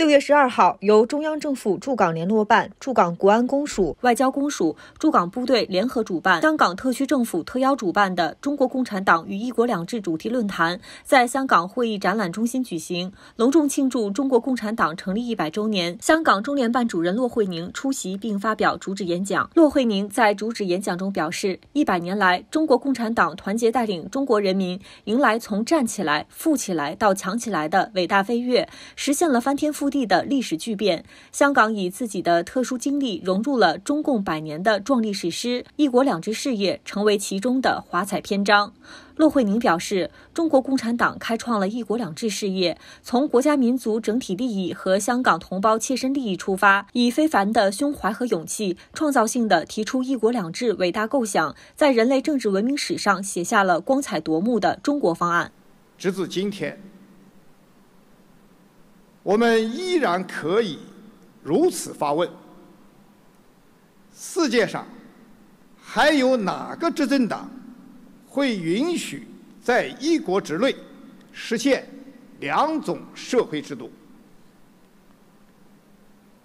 六月十二号，由中央政府驻港联络办、驻港国安公署、外交公署、驻港部队联合主办，香港特区政府特邀主办的中国共产党与“一国两制”主题论坛，在香港会议展览中心举行，隆重庆祝中国共产党成立一百周年。香港中联办主任骆惠宁出席并发表主旨演讲。骆惠宁在主旨演讲中表示，一百年来，中国共产党团结带领中国人民迎来从站起来、富起来到强起来的伟大飞跃，实现了翻天覆。地的历史巨变，香港以自己的特殊经历融入了中共百年的壮丽史诗，一国两制事业成为其中的华彩篇章。骆惠宁表示，中国共产党开创了一国两制事业，从国家民族整体利益和香港同胞切身利益出发，以非凡的胸怀和勇气，创造性的提出一国两制伟大构想，在人类政治文明史上写下了光彩夺目的中国方案。直至今天。我们依然可以如此发问：世界上还有哪个执政党会允许在一国之内实现两种社会制度？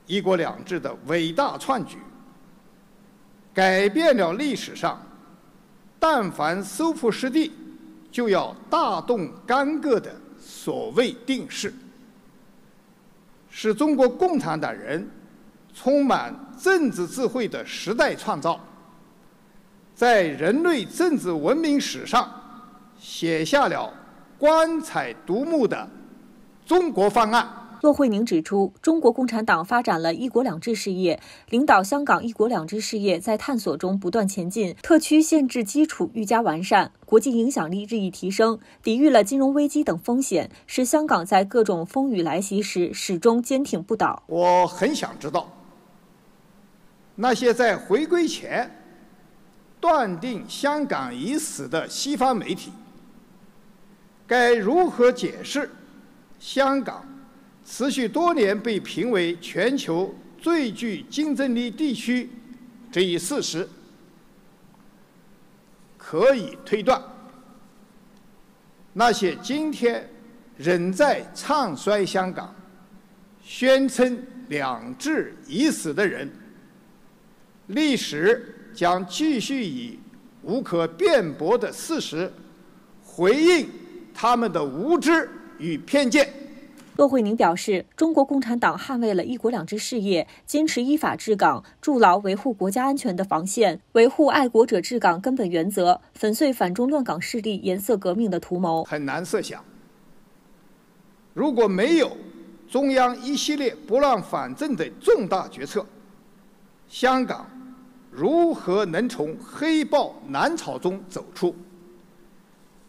一国两制的伟大创举，改变了历史上但凡收复失地就要大动干戈的所谓定势。是中国共产党人充满政治智慧的时代创造，在人类政治文明史上写下了光彩夺目的中国方案。骆惠宁指出，中国共产党发展了一国两制事业，领导香港一国两制事业在探索中不断前进，特区宪制基础愈加完善，国际影响力日益提升，抵御了金融危机等风险，使香港在各种风雨来袭时始终坚挺不倒。我很想知道，那些在回归前断定香港已死的西方媒体，该如何解释香港？持续多年被评为全球最具竞争力地区这一事实，可以推断，那些今天仍在唱衰香港、宣称两制已死的人，历史将继续以无可辩驳的事实回应他们的无知与偏见。骆惠宁表示，中国共产党捍卫了一国两制事业，坚持依法治港，筑牢维护国家安全的防线，维护爱国者治港根本原则，粉碎反中乱港势力颜色革命的图谋。很难设想，如果没有中央一系列拨乱反正的重大决策，香港如何能从黑暴南潮中走出？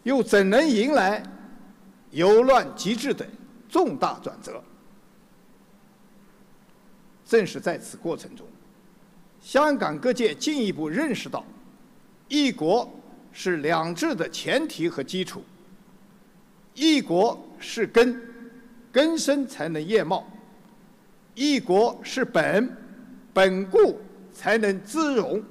又怎能迎来由乱及治的？重大转折，正是在此过程中，香港各界进一步认识到，一国是两制的前提和基础，一国是根，根深才能叶茂；一国是本，本固才能滋荣。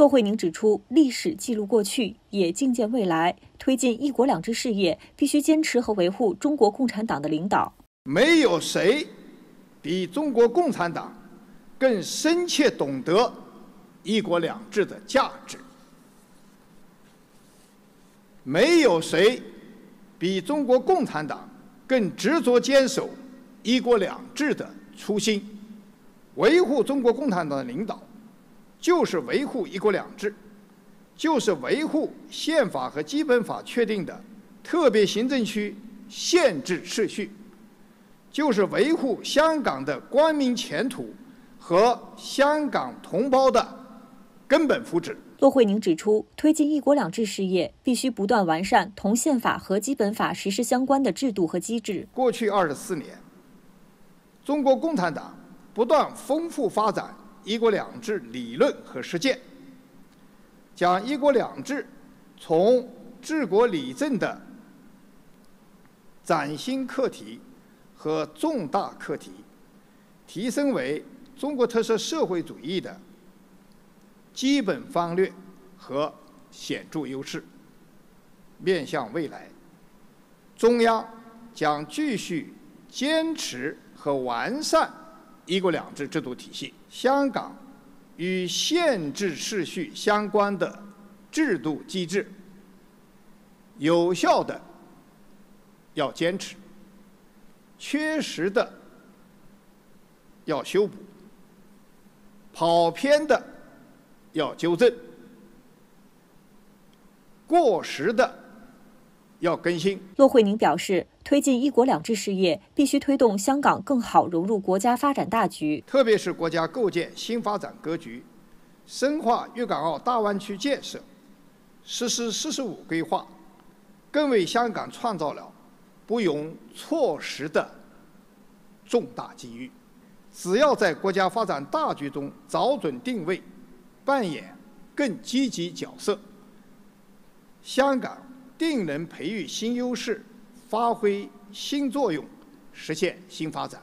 骆惠宁指出，历史记录过去，也镜见未来。推进“一国两制”事业，必须坚持和维护中国共产党的领导。没有谁比中国共产党更深切懂得“一国两制”的价值。没有谁比中国共产党更执着坚守“一国两制”的初心。维护中国共产党的领导。就是维护“一国两制”，就是维护宪法和基本法确定的特别行政区宪制秩序，就是维护香港的光明前途和香港同胞的根本福祉。骆惠宁指出，推进“一国两制”事业，必须不断完善同宪法和基本法实施相关的制度和机制。过去二十四年，中国共产党不断丰富发展。一国两制理论和实践，将一国两制从治国理政的崭新课题和重大课题，提升为中国特色社会主义的基本方略和显著优势。面向未来，中央将继续坚持和完善“一国两制”制度体系。香港与宪制秩序相关的制度机制，有效的要坚持，缺失的要修补，跑偏的要纠正，过时的。要更新。骆惠宁表示，推进“一国两制”事业，必须推动香港更好融入国家发展大局，特别是国家构建新发展格局、深化粤港澳大湾区建设、实施“十四五”规划，更为香港创造了不容错失的重大机遇。只要在国家发展大局中找准定位，扮演更积极角色，香港。定能培育新优势，发挥新作用，实现新发展。